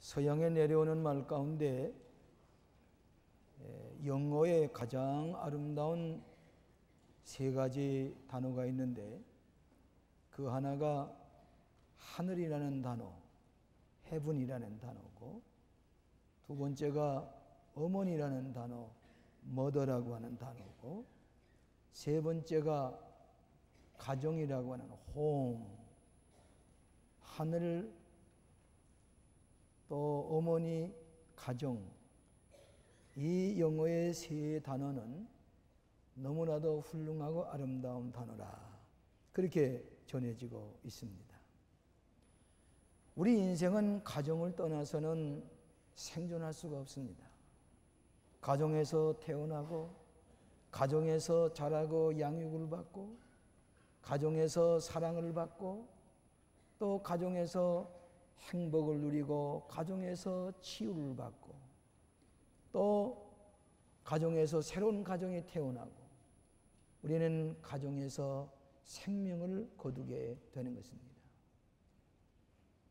서양에 내려오는 말 가운데 영어의 가장 아름다운 세 가지 단어가 있는데 그 하나가 하늘이라는 단어, heaven이라는 단어고 두 번째가 어머니라는 단어, mother라고 하는 단어고 세 번째가 가정이라고 하는 home, 하늘 또 어머니, 가정 이 영어의 세 단어는 너무나도 훌륭하고 아름다운 단어라. 그렇게 전해지고 있습니다. 우리 인생은 가정을 떠나서는 생존할 수가 없습니다. 가정에서 태어나고, 가정에서 자라고 양육을 받고, 가정에서 사랑을 받고, 또 가정에서 행복을 누리고, 가정에서 치유를 받고, 또 가정에서 새로운 가정이 태어나고, 우리는 가정에서 생명을 거두게 되는 것입니다.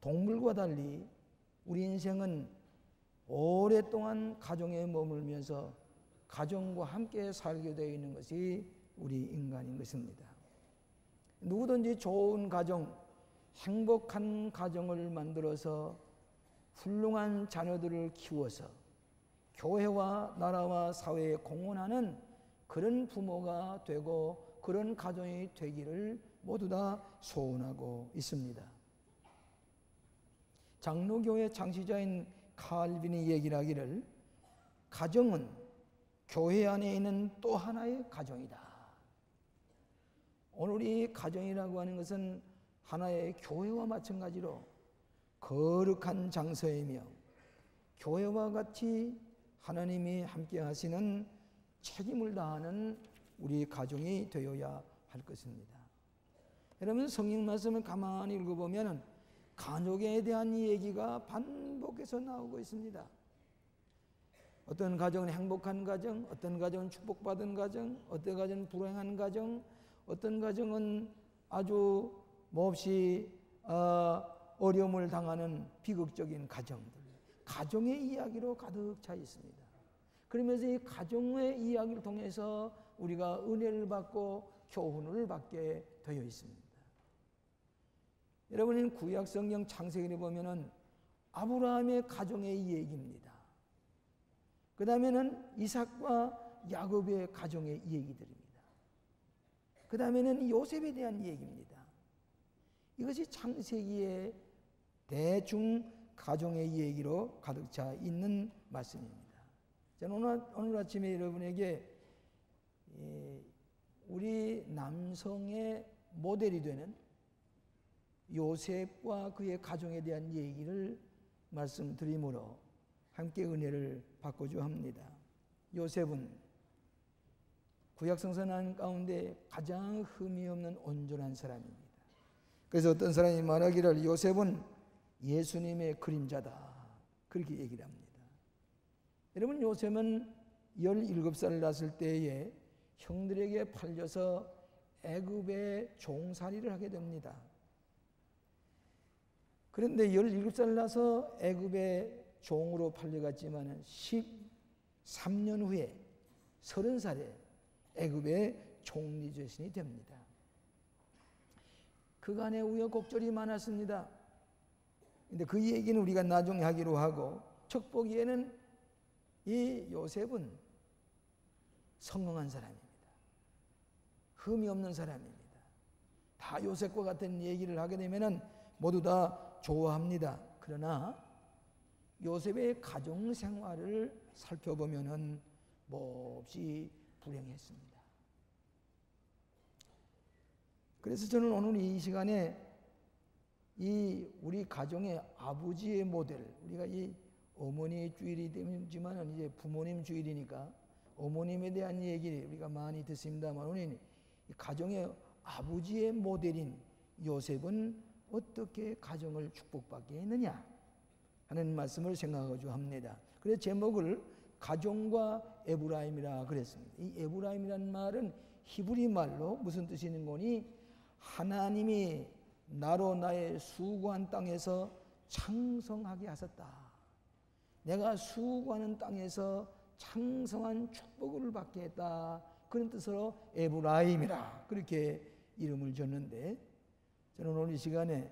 동물과 달리 우리 인생은 오랫동안 가정에 머물면서 가정과 함께 살게 되어 있는 것이 우리 인간인 것입니다. 누구든지 좋은 가정, 행복한 가정을 만들어서 훌륭한 자녀들을 키워서 교회와 나라와 사회에 공헌하는 그런 부모가 되고 그런 가정이 되기를 모두 다 소원하고 있습니다. 장로교회 창시자인 칼빈이 얘기를 하기를 가정은 교회 안에 있는 또 하나의 가정이다. 오늘 이 가정이라고 하는 것은 하나의 교회와 마찬가지로 거룩한 장소이며 교회와 같이 하나님이 함께 하시는 책임을 다하는 우리 가정이 되어야 할 것입니다. 여러분 성경 말씀을 가만히 읽어보면 가족에 대한 얘기가 반복해서 나오고 있습니다. 어떤 가정은 행복한 가정, 어떤 가정은 축복받은 가정, 어떤 가정은 불행한 가정, 어떤 가정은 아주 몹시 어, 어려움을 당하는 비극적인 가정들. 가정의 이야기로 가득 차 있습니다. 그러면서 이 가정의 이야기를 통해서 우리가 은혜를 받고 교훈을 받게 되어 있습니다. 여러분은 구약 성경 창세기를 보면은 아브라함의 가정의 얘기입니다. 그 다음에는 이삭과 야곱의 가정의 얘기들입니다. 그 다음에는 요셉에 대한 얘기입니다. 이것이 창세기의 대중 가정의 얘기로 가득 차 있는 말씀입니다. 저는 오늘, 오늘 아침에 여러분에게 우리 남성의 모델이 되는 요셉과 그의 가정에 대한 얘기를 말씀드림으로 함께 은혜를 받고자 합니다. 요셉은 구약성선 가운데 가장 흠이 없는 온전한 사람입니다. 그래서 어떤 사람이 말하기를 요셉은 예수님의 그림자다. 그렇게 얘기를 합니다. 여러분 요셉은 17살 났을 때에 형들에게 팔려서 애굽의 종살이를 하게 됩니다. 그런데 17살 나서 애굽의 종으로 팔려갔지만 13년 후에 30살에 애굽의 종리 제신이 됩니다. 그간의 우여곡절이 많았습니다. 근데 그 얘기는 우리가 나중에 하기로 하고 척보기에는 이 요셉은 성공한 사람입니다. 흠이 없는 사람입니다. 다 요셉과 같은 얘기를 하게 되면 모두 다 좋아합니다. 그러나 요셉의 가정 생활을 살펴보면 몹시 불행했습니다. 그래서 저는 오늘 이 시간에 이 우리 가정의 아버지의 모델, 우리가 이 어머니 주일이 되지만 이제 부모님 주일이니까 어머님에 대한 얘기를 우리가 많이 듣습니다만 오늘 가정의 아버지의 모델인 요셉은 어떻게 가정을 축복받게 했느냐 하는 말씀을 생각하고 합니다. 그래서 제목을 가정과 에브라임이라 그랬습니다. 이 에브라임이라는 말은 히브리 말로 무슨 뜻이 있는 거니 하나님이 나로 나의 수고한 땅에서 창성하게 하셨다. 내가 수고하는 땅에서 창성한 축복을 받게 했다. 그런 뜻으로 에브라임이라 그렇게 이름을 줬는데 저는 오늘 이 시간에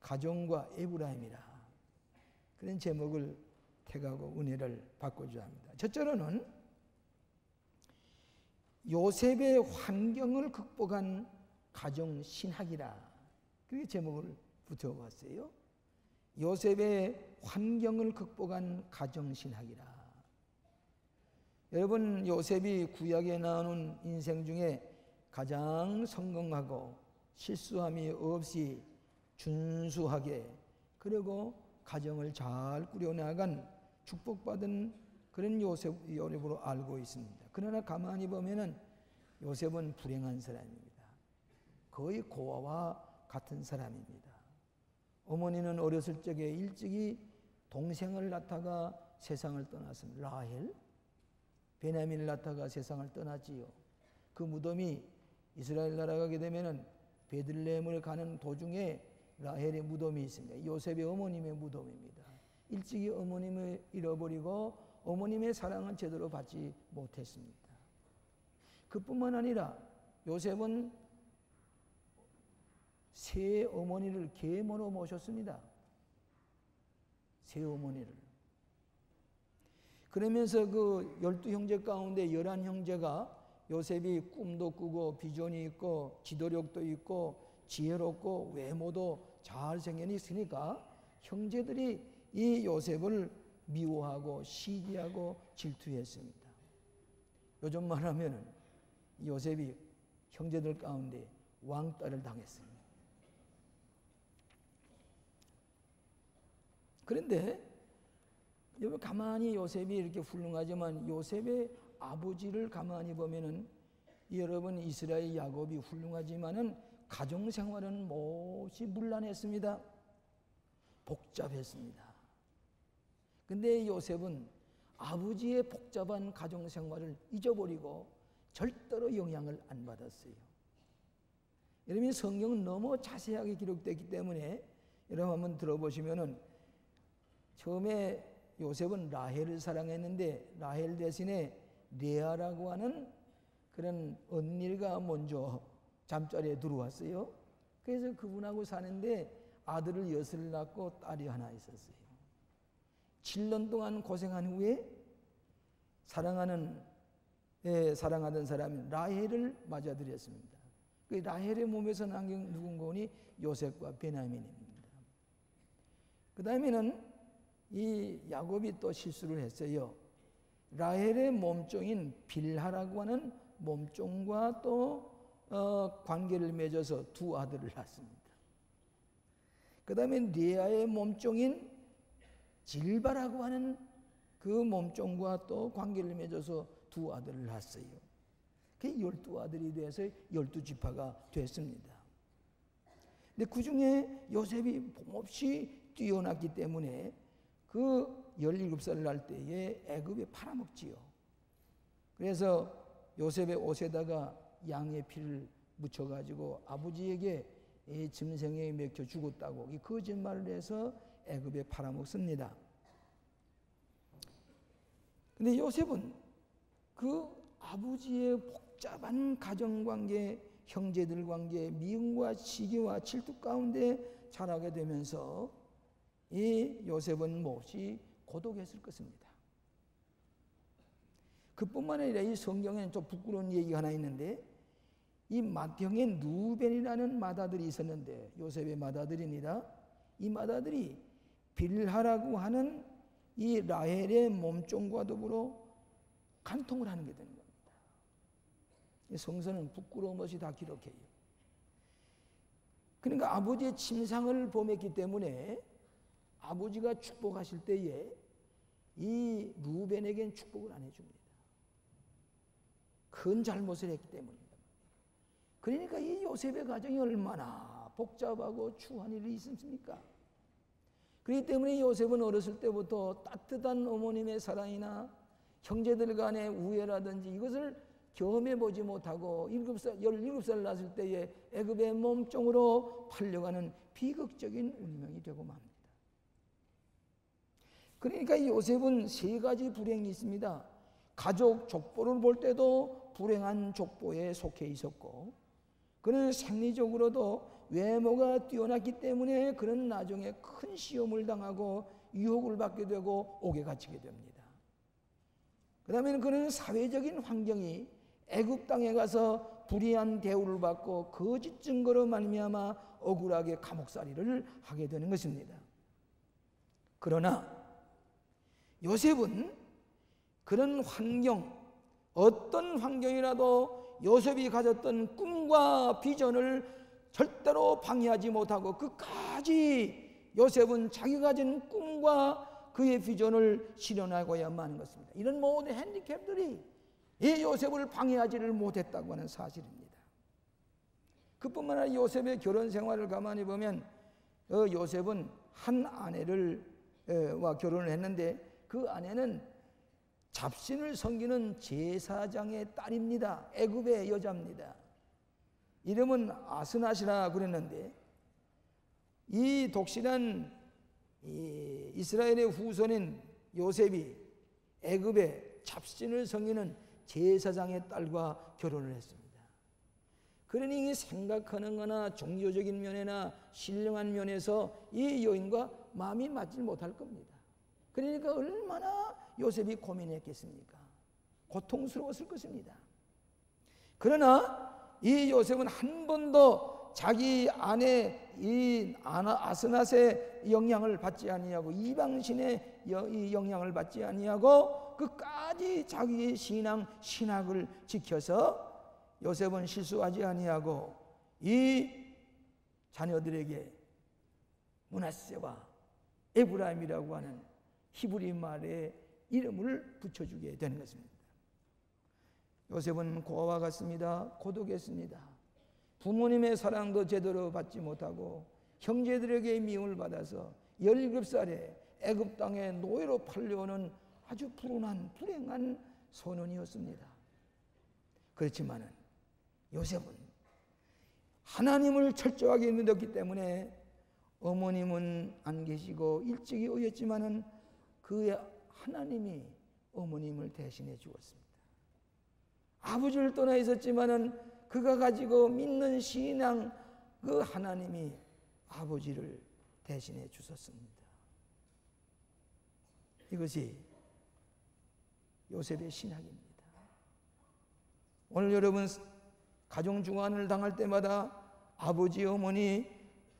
가정과 에브라임이라 그런 제목을 택하고 은혜를 받고자 합니다. 첫째로는 요셉의 환경을 극복한 가정 신학이라 그게 제목을 붙여봤어요. 요셉의 환경을 극복한 가정 신학이라. 여러분 요셉이 구약에 나오는 인생 중에 가장 성공하고 실수함이 없이 준수하게 그리고 가정을 잘 꾸려나간 축복받은 그런 요셉, 요셉으로 알고 있습니다. 그러나 가만히 보면은 요셉은 불행한 사람입니다. 거의 고아와 같은 사람입니다. 어머니는 어렸을 적에 일찍이 동생을 낳다가 세상을 떠났습니다. 라헬, 베냐민을 낳다가 세상을 떠났지요. 그 무덤이 이스라엘 나라가게 되면은 베들레헴을 가는 도중에 라헬의 무덤이 있습니다. 요셉의 어머님의 무덤입니다. 일찍이 어머님을 잃어버리고 어머님의 사랑은 제대로 받지 못했습니다. 그뿐만 아니라 요셉은 새 어머니를 계모로 모셨습니다. 새 어머니를. 그러면서 그 열두 형제 가운데 열한 형제가 요셉이 꿈도 꾸고 비전이 있고 지도력도 있고 지혜롭고 외모도 잘생겨 있으니까 형제들이 이 요셉을 미워하고 시기하고 질투했습니다. 요즘 말하면 요셉이 형제들 가운데 왕따를 당했습니다. 그런데 여러분 가만히 요셉이 이렇게 훌륭하지만 요셉의 아버지를 가만히 보면은 여러분 이스라엘 야곱이 훌륭하지만은 가정 생활은 몹시 문란했습니다. 복잡했습니다. 근데 요셉은 아버지의 복잡한 가정 생활을 잊어버리고 절대로 영향을 안 받았어요. 여러분 성경은 너무 자세하게 기록되기 때문에 여러분 한번 들어보시면은 처음에 요셉은 라헬을 사랑했는데 라헬 대신에 레아라고 하는 그런 언니가 먼저 잠자리에 들어왔어요. 그래서 그분하고 사는데 아들을 여섯 낳고 딸이 하나 있었어요. 7년 동안 고생한 후에 사랑하는 예, 사랑하던 사람이 라헬을 맞아들였습니다. 그 라헬의 몸에서 남긴 누군가니 요셉과 베냐민입니다. 그 다음에는 이 야곱이 또 실수를 했어요. 라헬의 몸종인 빌하라고 하는 몸종과 또 어, 관계를 맺어서 두 아들을 낳습니다. 그 다음에 리아의 몸종인 질바라고 하는 그 몸종과 또 관계를 맺어서 두 아들을 낳았어요. 그 열두 아들이 돼서 열두 지파가 됐습니다. 근데 그 중에 요셉이 봄없이 뛰어났기 때문에 그 17살 날 때에 애굽에 팔아먹지요. 그래서 요셉의 옷에다가 양의 피를 묻혀가지고 아버지에게 이 짐승에 맥혀 죽었다고 이 거짓말을 해서 애굽에 팔아먹습니다. 근데 요셉은 그 아버지의 복잡한 가정관계, 형제들 관계, 미움과 시기와 질투 가운데 자라게 되면서 이 요셉은 몹시 고독했을 것입니다. 그뿐만 아니라 이 성경에는 좀 부끄러운 얘기가 하나 있는데 이 맏형의 누벤이라는 마다들이 있었는데 요셉의 마다들입니다. 이 마다들이 빌하라고 하는 이 라헬의 몸종과 더불어 간통을 하는 게 되는 겁니다. 성서는 부끄러움 없이 다 기록해요. 그러니까 아버지의 침상을 범했기 때문에 아버지가 축복하실 때에 이 루벤에겐 축복을 안 해줍니다. 큰 잘못을 했기 때문입니다. 그러니까 이 요셉의 가정이 얼마나 복잡하고 추한 일이 있습니까? 그렇기 때문에 요셉은 어렸을 때부터 따뜻한 어머님의 사랑이나 형제들 간의 우애라든지 이것을 경험해 보지 못하고 7살, 17살 났을 때에 애굽의 몸종으로 팔려가는 비극적인 운명이 되고 맙니다. 그러니까 요셉은 세 가지 불행이 있습니다. 가족 족보를 볼 때도 불행한 족보에 속해 있었고, 그는 생리적으로도 외모가 뛰어났기 때문에 그는 나중에 큰 시험을 당하고 유혹을 받게 되고 옥에 갇히게 됩니다. 그 다음에 그는 사회적인 환경이 애굽 땅에 가서 불의한 대우를 받고 거짓 증거로 말미암아 억울하게 감옥살이를 하게 되는 것입니다. 그러나 요셉은 그런 환경 어떤 환경이라도 요셉이 가졌던 꿈과 비전을 절대로 방해하지 못하고 끝까지 요셉은 자기가 가진 꿈과 그의 비전을 실현하고야만 하는 것입니다. 이런 모든 핸디캡들이 이 요셉을 방해하지를 못했다고 하는 사실입니다. 그뿐만 아니라 요셉의 결혼 생활을 가만히 보면 어, 요셉은 한 아내를 와 결혼을 했는데 그 아내는 잡신을 섬기는 제사장의 딸입니다. 애굽의 여자입니다. 이름은 아스나시라 그랬는데 이 독실한 이 이스라엘의 후손인 요셉이 애굽의 잡신을 섬기는 제사장의 딸과 결혼을 했습니다. 그러니 생각하는 거나 종교적인 면이나 신령한 면에서 이 여인과 마음이 맞지 못할 겁니다. 그러니까 얼마나 요셉이 고민했겠습니까? 고통스러웠을 것입니다. 그러나 이 요셉은 한 번도 자기 아내 이 아스낫의 영향을 받지 아니하고 이방신의 영향을 받지 아니하고 끝까지 자기의 신앙 신학을 지켜서 요셉은 실수하지 아니하고 이 자녀들에게 문하세와 에브라임이라고 하는 히브리 말의 이름을 붙여주게 되는 것입니다. 요셉은 고아와 같습니다. 고독했습니다. 부모님의 사랑도 제대로 받지 못하고 형제들에게 미움을 받아서 17살에 애굽 땅에 노예로 팔려오는 아주 불운한 불행한 소년이었습니다. 그렇지만은 요셉은 하나님을 철저하게 믿었기 때문에 어머님은 안 계시고 일찍이 오였지만은 그의 하나님이 어머님을 대신해 주었습니다. 아버지를 떠나 있었지만은 그가 가지고 믿는 신앙 그 하나님이 아버지를 대신해 주셨습니다. 이것이 요셉의 신학입니다. 오늘 여러분 가정 중환을 당할 때마다 아버지 어머니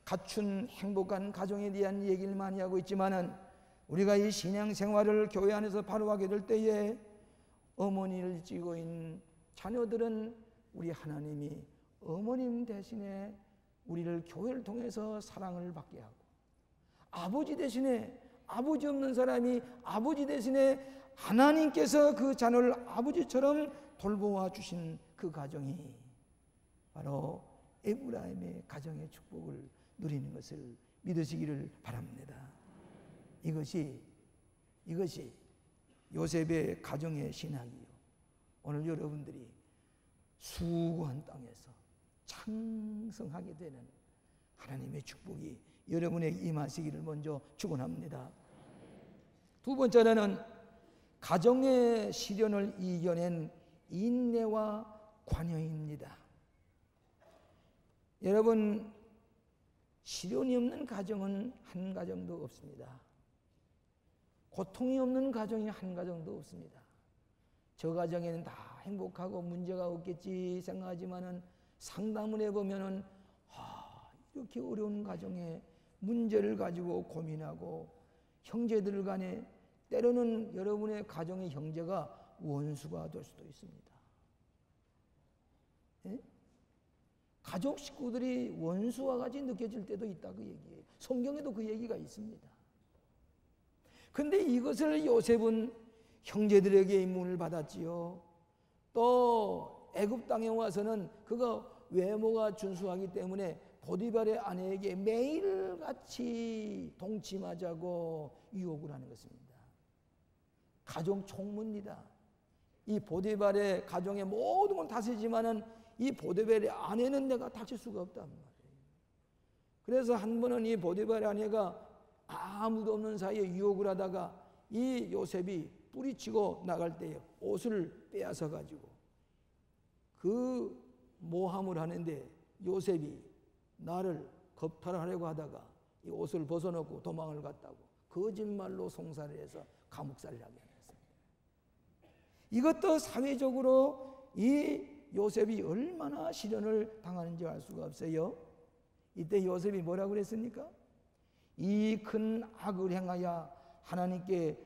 갖춘 행복한 가정에 대한 얘기를 많이 하고 있지만은 우리가 이 신앙 생활을 교회 안에서 바로 하게 될 때에 어머니를 찌고 있는 자녀들은 우리 하나님이 어머님 대신에 우리를 교회를 통해서 사랑을 받게 하고 아버지 대신에 아버지 없는 사람이 아버지 대신에 하나님께서 그 자녀를 아버지처럼 돌보아 주신 그 가정이 바로 에브라임의 가정의 축복을 누리는 것을 믿으시기를 바랍니다. 이것이 이것이 요셉의 가정의 신학이요. 오늘 여러분들이 수고한 땅에서 창성하게 되는 하나님의 축복이 여러분에게 임하시기를 먼저 축원합니다. 두 번째는 가정의 시련을 이겨낸 인내와 관여입니다. 여러분 시련이 없는 가정은 한 가정도 없습니다. 고통이 없는 가정이 한 가정도 없습니다. 저 가정에는 다 행복하고 문제가 없겠지 생각하지만은 상담을 해보면은 아, 이렇게 어려운 가정에 문제를 가지고 고민하고 형제들 간에 때로는 여러분의 가정의 형제가 원수가 될 수도 있습니다. 예? 가족 식구들이 원수와 같이 느껴질 때도 있다 그 얘기예요. 성경에도 그 얘기가 있습니다. 근데 이것을 요셉은 형제들에게 임문을 받았지요. 또 애굽 땅에 와서는 그가 외모가 준수하기 때문에 보디발의 아내에게 매일같이 동침하자고 유혹을 하는 것입니다. 가정 총무입니다. 이 보디발의 가정의 모든 건 다스지만은 이 보디발의 아내는 내가 다칠 수가 없단 말이에요. 그래서 한 번은 이 보디발의 아내가 아무도 없는 사이에 유혹을 하다가 이 요셉이 뿌리치고 나갈 때에 옷을 빼앗아 가지고 그 모함을 하는데 요셉이 나를 겁탈하려고 하다가 이 옷을 벗어놓고 도망을 갔다고 거짓말로 송사를 해서 감옥살이를 하게 했습니다. 이것도 사회적으로 이 요셉이 얼마나 시련을 당하는지 알 수가 없어요. 이때 요셉이 뭐라고 그랬습니까? 이 큰 악을 행하여 하나님께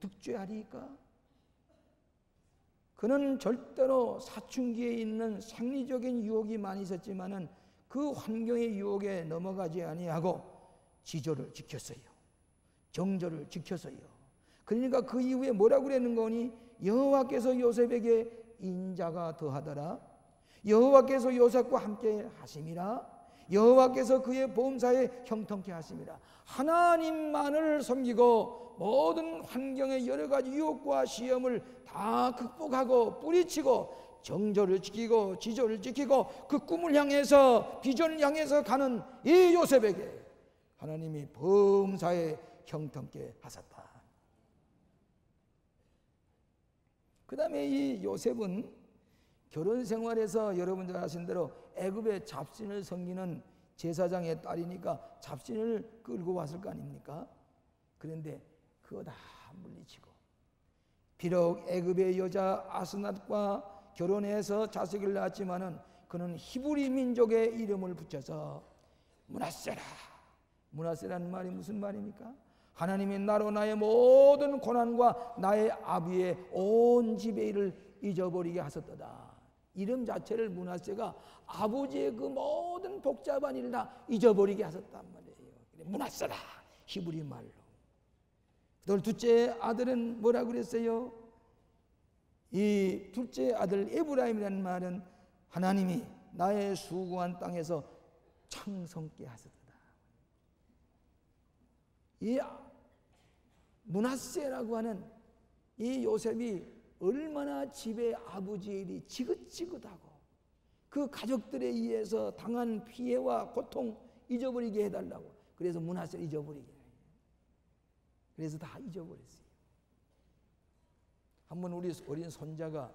득죄하리까? 그는 절대로 사춘기에 있는 생리적인 유혹이 많이 있었지만은 그 환경의 유혹에 넘어가지 아니하고 지조를 지켰어요. 정절을 지켰어요. 그러니까 그 이후에 뭐라고 그랬는 거니? 여호와께서 요셉에게 인자가 더하더라. 여호와께서 요셉과 함께 하심이라. 여호와께서 그의 보험사에 형통케 하심이라. 하나님만을 섬기고 모든 환경의 여러 가지 유혹과 시험을 다 극복하고 뿌리치고 정조를 지키고 지조를 지키고 그 꿈을 향해서 비전을 향해서 가는 이 요셉에게 하나님이 범사에 형통케 하셨다. 그 다음에 이 요셉은 결혼 생활에서 여러분들 아신 대로 애굽의 잡신을 섬기는 제사장의 딸이니까 잡신을 끌고 왔을 거 아닙니까? 그런데 그거 다 물리치고 비록 애굽의 여자 아스낫과 결혼해서 자식을 낳았지만은 그는 히브리 민족의 이름을 붙여서 문하세라 문하세라는 말이 무슨 말입니까? 하나님이 나로 나의 모든 고난과 나의 아비의 온 지배를 잊어버리게 하셨도다. 이름 자체를 문하세가 아버지의 그 모든 복잡한 일을 다 잊어버리게 하셨단 말이에요. 문하세라 히브리 말로. 그들 둘째 아들은 뭐라 그랬어요? 이 둘째 아들 에브라임이라는 말은 하나님이 나의 수고한 땅에서 창성케 하셨다. 이 문하세라고 하는 이 요셉이 얼마나 집에 아버지의 일이 지긋지긋하고 그 가족들에 의해서 당한 피해와 고통 잊어버리게 해달라고. 그래서 문하세를 잊어버리게. 그래서 다 잊어버렸어요. 한번 우리 어린 손자가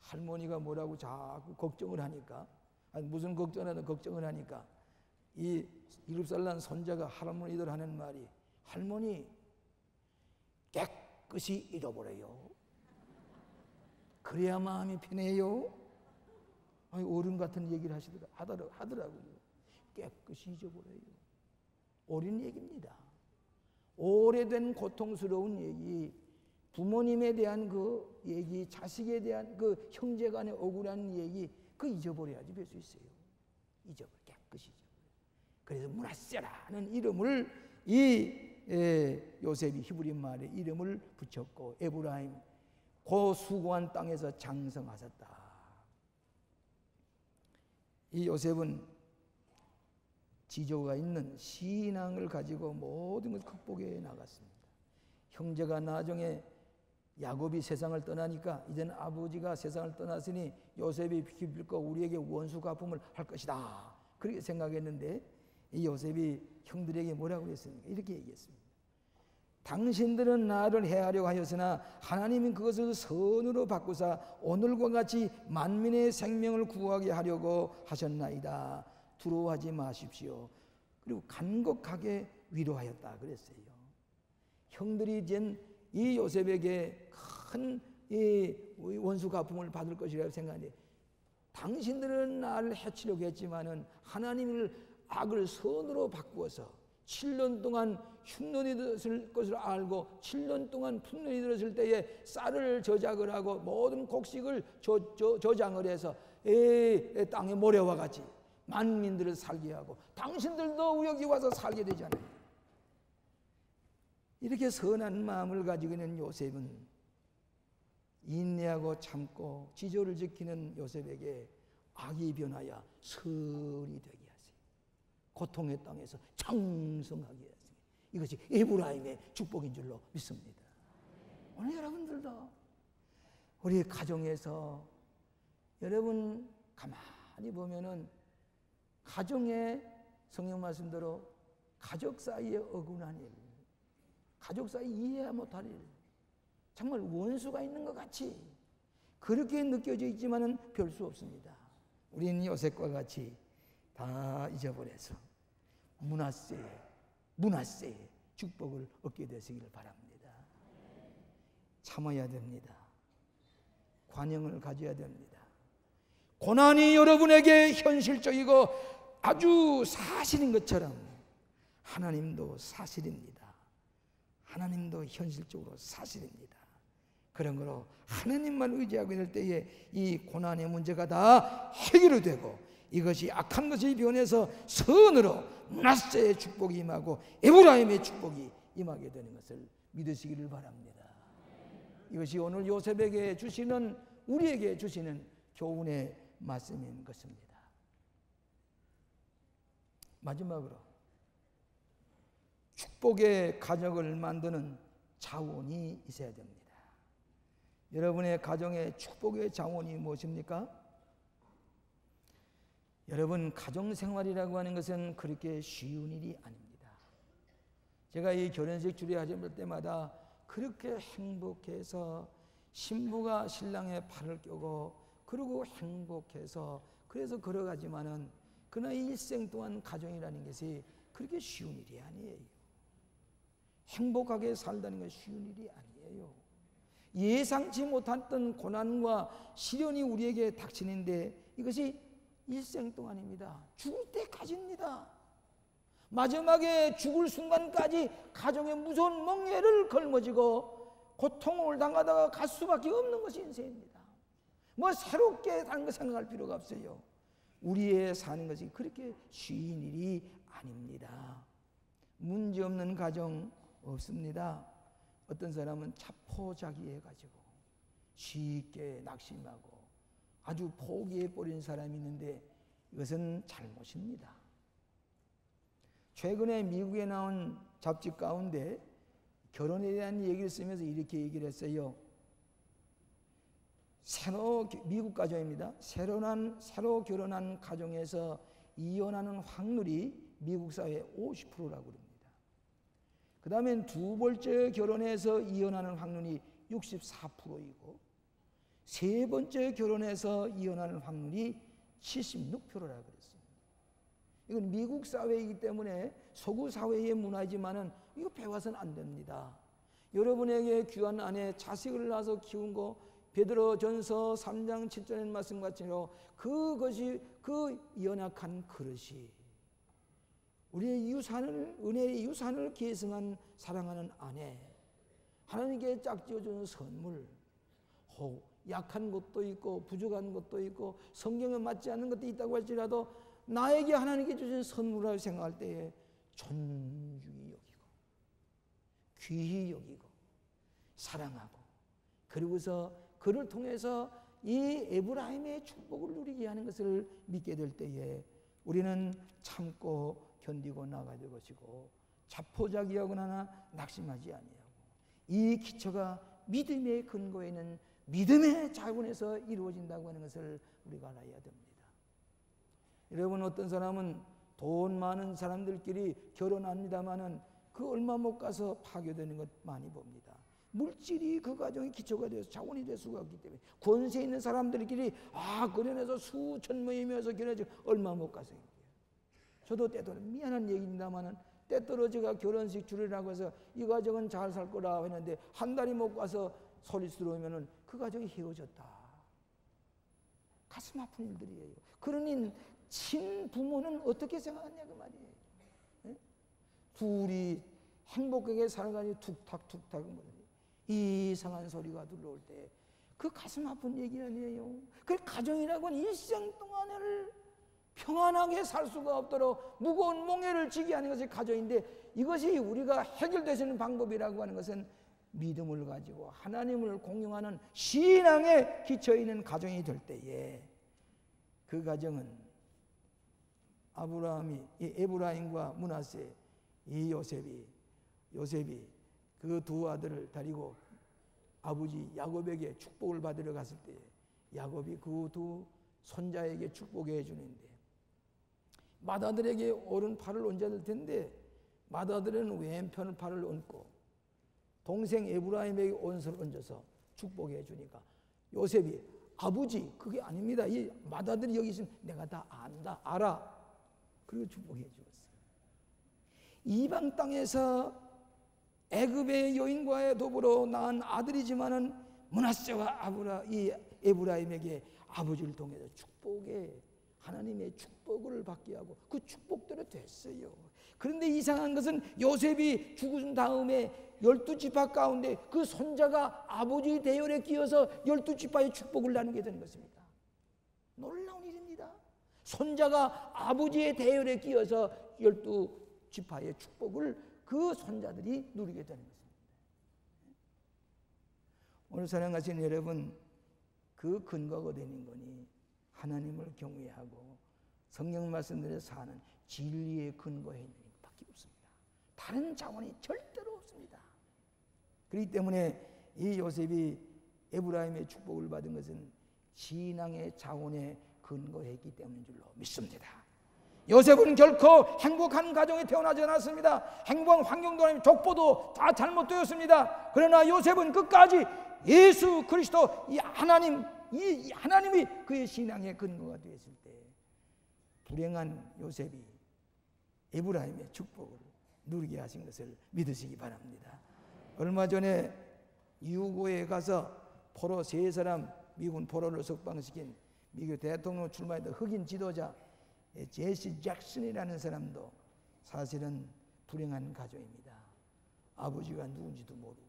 할머니가 뭐라고 자꾸 걱정을 하니까 아니 무슨 걱정을 걱정을 하니까 이 일곱 살난 손자가 할머니들 하는 말이 할머니 깨끗이 잃어버려요. 그래야 마음이 편해요. 아니, 어른 같은 얘기를 하시더라, 하더라, 하더라고요. 깨끗이 잊어버려요. 어린 얘기입니다. 오래된 고통스러운 얘기, 부모님에 대한 그 얘기, 자식에 대한 그 형제 간의 억울한 얘기, 그 잊어버려야지 될수 있어요. 잊어버려, 깨끗이 잊어버려. 그래서 문하세라는 이름을 이 예, 요셉이 히브리 말에 이름을 붙였고 에브라임 고 수고한 땅에서 장성하셨다. 이 요셉은 지조가 있는 신앙을 가지고 모든 것을 극복해 나갔습니다. 형제가 나중에 야곱이 세상을 떠나니까 이제는 아버지가 세상을 떠났으니 요셉이 비빌 거 우리에게 원수 갚음을 할 것이다. 그렇게 생각했는데 이 요셉이 형들에게 뭐라고 했습니까? 이렇게 얘기했습니다. 당신들은 나를 해하려고 하였으나 하나님은 그것을 선으로 바꾸사 오늘과 같이 만민의 생명을 구하게 하려고 하셨나이다. 두려워하지 마십시오. 그리고 간곡하게 위로하였다 그랬어요. 형들이 이 요셉에게 큰 원수 갚음을 받을 것이라고 생각하는데 당신들은 나를 해치려고 했지만은 하나님을 악을 선으로 바꾸어서 7년 동안 흉년이 들었을 것을 알고 7년 동안 풍년이 들었을 때에 쌀을 저작을 하고 모든 곡식을 저, 저, 저장을 해서 에, 땅에 모래와 같이 만민들을 살게 하고 당신들도 여기 와서 살게 되잖아요. 이렇게 선한 마음을 가지고 있는 요셉은 인내하고 참고 지조를 지키는 요셉에게 악이 변하여 설이 되게 하세요. 고통의 땅에서 창성하게 하세요. 이것이 에브라임의 축복인 줄로 믿습니다. 오늘 여러분들도 우리 가정에서 여러분 가만히 보면은 가정의 성령 말씀대로 가족 사이에 억울한 일, 가족 사이 이해야 못할 일. 정말 원수가 있는 것 같이 그렇게 느껴져 있지만은 별 수 없습니다. 우리는 요셉과 같이 다 잊어버려서 문화세, 문화세 축복을 얻게 되시기를 바랍니다. 참아야 됩니다. 관영을 가져야 됩니다. 고난이 여러분에게 현실적이고 아주 사실인 것처럼 하나님도 사실입니다. 하나님도 현실적으로 사실입니다. 그런 거로 하나님만 의지하게 될 때에 이 고난의 문제가 다 해결이 되고 이것이 악한 것이 변해서 선으로 문하세의 축복이 임하고 에브라임의 축복이 임하게 되는 것을 믿으시기를 바랍니다. 이것이 오늘 요셉에게 주시는 우리에게 주시는 교훈의 말씀인 것입니다. 마지막으로 축복의 가정을 만드는 자원이 있어야 됩니다. 여러분의 가정의 축복의 자원이 무엇입니까? 여러분 가정 생활이라고 하는 것은 그렇게 쉬운 일이 아닙니다. 제가 이 결혼식 주례하실 때마다 그렇게 행복해서 신부가 신랑의 팔을 껴고 그리고 행복해서 그래서 걸어가지만은 그러나 일생 동안 가정이라는 것이 그렇게 쉬운 일이 아니에요. 행복하게 살다는 것이 쉬운 일이 아니에요. 예상치 못했던 고난과 시련이 우리에게 닥치는데 이것이 일생 동안입니다. 죽을 때까지입니다. 마지막에 죽을 순간까지 가정의 무서운 멍해를 걸머지고 고통을 당하다가 갈 수밖에 없는 것이 인생입니다. 뭐 새롭게 다른 거 생각할 필요가 없어요. 우리의 사는 것이 그렇게 쉬운 일이 아닙니다. 문제 없는 가정 없습니다. 어떤 사람은 자포자기해 가지고 쉽게 낙심하고 아주 포기해 버린 사람이 있는데 이것은 잘못입니다. 최근에 미국에 나온 잡지 가운데 결혼에 대한 얘기를 쓰면서 이렇게 얘기를 했어요. 새로 미국 가정입니다. 새로 난 새로 결혼한 가정에서 이혼하는 확률이 미국 사회 50%라고 그럽니다. 그 다음엔 두 번째 결혼해서 이혼하는 확률이 64%이고 세 번째 결혼해서 이혼하는 확률이 76%라고 그랬습니다. 이건 미국 사회이기 때문에 서구 사회의 문화이지만은 이거 배워서는 안 됩니다. 여러분에게 귀한 아내 자식을 낳아서 키운 거 베드로 전서 3장 7절의 말씀 같이로 그것이 그 연약한 그릇이 우리의 유산을 은혜의 유산을 계승한 사랑하는 아내 하나님께 짝지어주는 선물 혹 약한 것도 있고 부족한 것도 있고 성경에 맞지 않는 것도 있다고 할지라도 나에게 하나님께 주신 선물이라고 생각할 때에 존중히 여기고 귀히 여기고 사랑하고 그리고서 그를 통해서 이 에브라임의 축복을 누리게 하는 것을 믿게 될 때에 우리는 참고 견디고 나가야 될 것이고 자포자기하거나 낙심하지 아니하고 이 기초가 믿음의 근거에 있는 믿음의 자원에서 이루어진다고 하는 것을 우리가 알아야 됩니다. 여러분 어떤 사람은 돈 많은 사람들끼리 결혼합니다마는 그 얼마 못 가서 파괴되는 것 많이 봅니다. 물질이 그 가정의 기초가 되어서 자원이 될 수가 없기 때문에 권세 있는 사람들끼리 아 그련해서 수천 모임에서 결혼해서 얼마 못 가서 저도 때도 미안한 얘기입니다만은 때떨어지가 결혼식 줄이라고 해서 이 가정은 잘 살 거라 했는데 한 달이 못 가서 소리 들어오면은 그 가정이 헤어졌다. 가슴 아픈 일들이에요. 그러니 친부모는 어떻게 생각하냐 그 말이에요. 네? 둘이 행복하게 살아가니 툭탁툭탁 이상한 소리가 들어올 때 그 가슴 아픈 얘기 아니에요. 그 가정이라고는 일생 동안을 평안하게 살 수가 없도록 무거운 몽해를 지게 하는 것이 가정인데 이것이 우리가 해결되시는 방법이라고 하는 것은 믿음을 가지고 하나님을 공용하는 신앙에 기쳐 있는 가정이 될 때에 그 가정은 아브라함이 이 에브라임과 문하세 이 요셉이 요셉이 그 두 아들을 데리고 아버지 야곱에게 축복을 받으러 갔을 때 야곱이 그 두 손자에게 축복해 주는데 마다들에게 오른 팔을 얹어야 될 텐데 마다들은 왼편 팔을 얹고 동생 에브라임에게 온수를 얹어서 축복해 주니까 요셉이 아버지 그게 아닙니다. 이 맏아들이 여기 있으면 내가 다 안다 알아. 그리고 축복해 주었어요. 이방 땅에서 애굽의 여인과의 더불어 낳은 아들이지만은 문하세와 아브라 이 에브라임에게 아버지를 통해서 축복의 하나님의 축복을 받게 하고 그 축복대로 됐어요. 그런데 이상한 것은 요셉이 죽은 다음에 열두 지파 가운데 그 손자가 아버지 대열에 끼어서 열두 지파의 축복을 나누게 되는 것입니다. 놀라운 일입니다. 손자가 아버지의 대열에 끼어서 열두 지파의 축복을 그 손자들이 누리게 되는 것입니다. 오늘 사랑하신 여러분, 그 근거가 되는 거니 하나님을 경외하고 성령 말씀대로 사는 진리의 근거에 있는. 다른 자원이 절대로 없습니다. 그렇기 때문에 이 요셉이 에브라임의 축복을 받은 것은 신앙의 자원에 근거했기 때문인 줄로 믿습니다. 요셉은 결코 행복한 가정에 태어나지 않았습니다. 행복한 환경도 아니고 족보도 다 잘못되었습니다. 그러나 요셉은 끝까지 예수 그리스도 이 하나님 이 하나님이 그의 신앙의 근거가 되었을 때 불행한 요셉이 에브라임의 축복을 누리게 하신 것을 믿으시기 바랍니다. 얼마 전에 유고에 가서 포로 세 사람 미군 포로를 석방시킨 미국 대통령 출마했던 흑인 지도자 제시 잭슨이라는 사람도 사실은 불행한 가정입니다. 아버지가 누군지도 모르고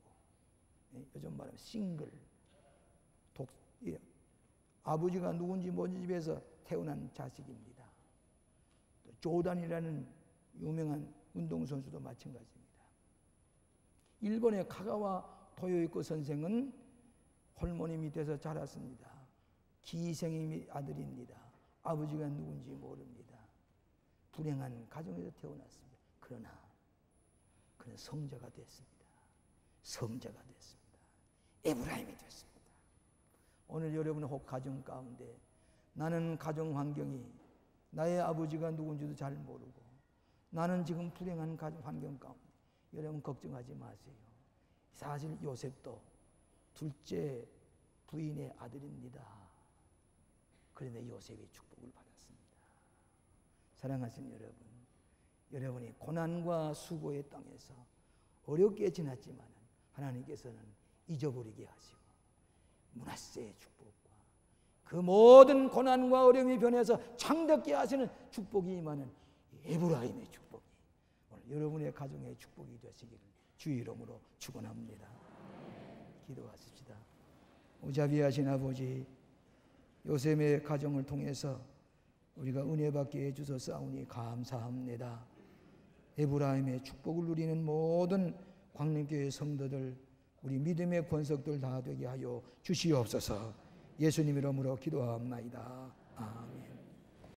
예, 요즘 말하면 싱글 독 예, 아버지가 누군지 모르는 집에서 태어난 자식입니다. 또 조단이라는 유명한 운동선수도 마찬가지입니다. 일본의 카가와 토요이코 선생은 홀모니 밑에서 자랐습니다. 기생의 아들입니다. 아버지가 누군지 모릅니다. 불행한 가정에서 태어났습니다. 그러나 그는 성자가 됐습니다. 성자가 됐습니다. 에브라임이 됐습니다. 오늘 여러분의 혹 가정 가운데 나는 가정 환경이 나의 아버지가 누군지도 잘 모르고 나는 지금 불행한 환경 가운데 여러분 걱정하지 마세요. 사실 요셉도 둘째 부인의 아들입니다. 그런데 요셉이 축복을 받았습니다. 사랑하신 여러분, 여러분이 고난과 수고의 땅에서 어렵게 지났지만 하나님께서는 잊어버리게 하시고 문화세의 축복과 그 모든 고난과 어려움이 변해서 창덕게 하시는 축복이 임하는 에브라임의 오늘 여러분의 가정의 축복이 되시기를 주 이름으로 축원합니다. 기도하십시다. 오자비하신 아버지 요셉의 가정을 통해서 우리가 은혜 받게 해주셔싸우니 감사합니다. 에브라임의 축복을 누리는 모든 광림교회 성도들 우리 믿음의 권석들 다 되게 하여 주시옵소서. 예수님 이름으로 기도합나이다. 아멘.